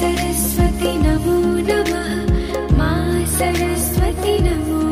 सरस्वती नमो नमः। मा सरस्वती नमो